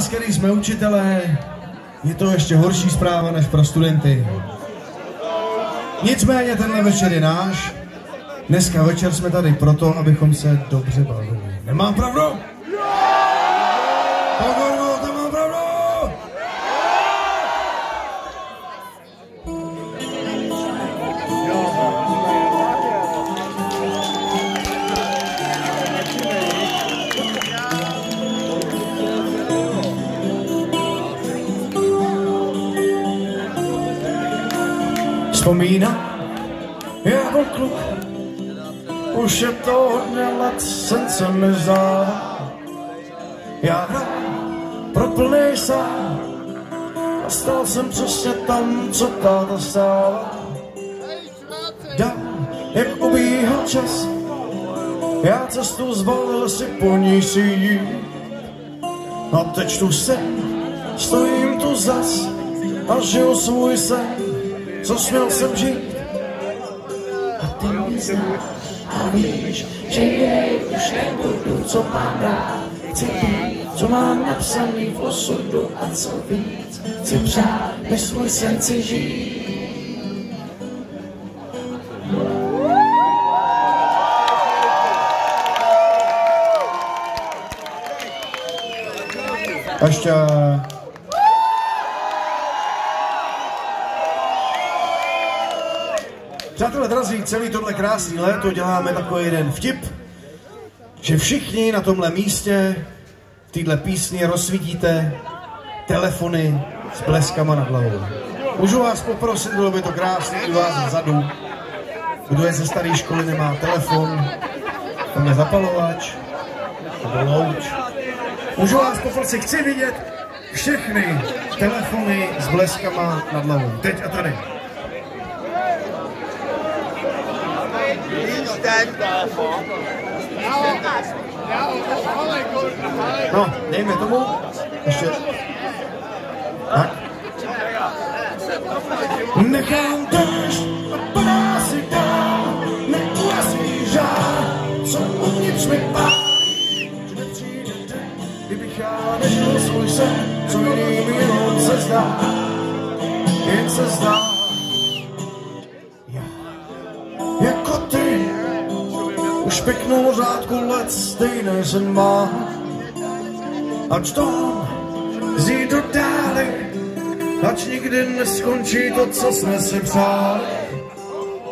nás, který jsme učitelé, je to ještě horší zpráva než pro studenty. Nicméně tenhle večer je náš. Dneska večer jsme tady proto, abychom se dobře bavili. Nemám pravdu? Vzpomínám, jak byl kluk, už je to hodně let, sen se mi zdává. Já hrál pro plný sál a stal jsem přesně tam, co táta stála. Dál, jak ubíhal čas, já cestu zvolil si po ní si jít. A teď tu jsem, stojím tu zas a žiju svůj sen, co směl jsem žít. A ty mě znáš a víš, že jej už nebudu, co mám rád. Chci být, co mám napsaný v osudu a co víc. Chci přát, než svůj sen chci žít. Ještě Přátelé drazí, celý tohle krásný léto děláme takový jeden vtip, že všichni na tomhle místě v téhle písni rozsvítíte telefony s bleskama nad hlavou. Můžu vás poprosit, bylo by to krásný i vás vzadu. Kdo je ze staré školy, nemá telefon, tam je zapalovač, nebo louč. Můžu vás poprosit, chci vidět všechny telefony s bleskama nad hlavou. Teď a tady. ten telefon. No, dejme tomu. Ještě. Tak. Nechám dešť a padá si dál, neuhasí žár, co uvnitř mi pálí. Nepřijde den, kdybych já nežil svůj sen, co jiným jenom se zdá, jen se zdá. Pěknou řádku let stejné jsem má. Ať to zjít do dále, ať nikdy neskončí to, co jsme si přáli.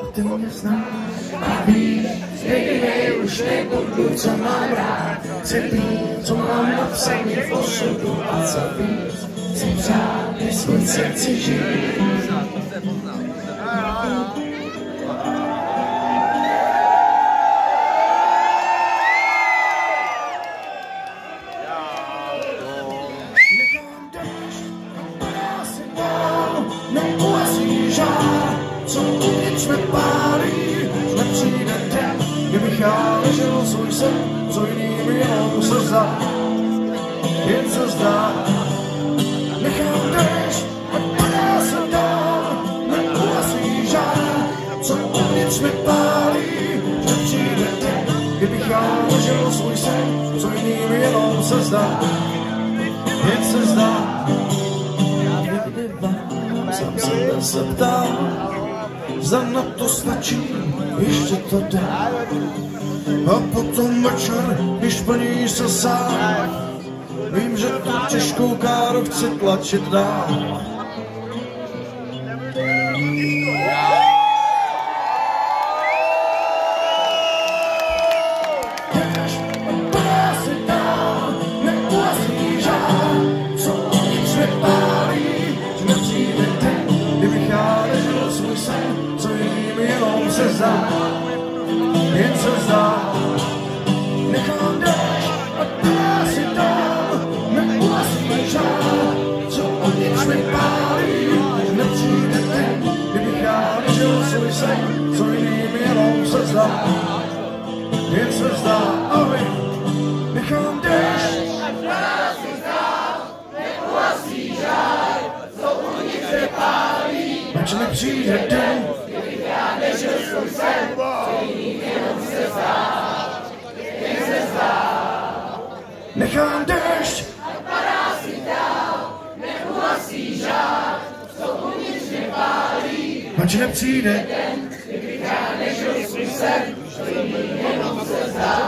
A ty mě znáš a víš, jedinej už nebudu, co mám rád. Chci být, co mám napsaný v osudu a co víc. Chci přát, svůj srdci žít. Žár, co uvnitř mi pálí. Nepřijde den, kdybych já nežil svůj sen, co jiným jenom se zdá, jen se zdá. Nechám déšť a padá si dál, neuhasí žár, co uvnitř mi pálí. Nepřijde den, kdybych já nežil svůj sen, co jiným jenom se zdá jen se zdá. Sám se za na to stačí, ještě to dá. A potom večer, když plní se sám, vím, že tu těžkou káru chci tlačit dál. Se zdá, jen se zdá. Nechám déšť a padá si dál, neuhasí žár, co uvnitř mi pálí, že nepřijde den, kdybych já nežil svůj sen, co jiným jenom se zdá, jen se zdá. A vy, nechám nechám dešť, a padá si dál, neuhasí žád, co uvnitř mě pálí. Ač nepřijde, ten, kdybych já nežil smyslem, to jenom se zdá.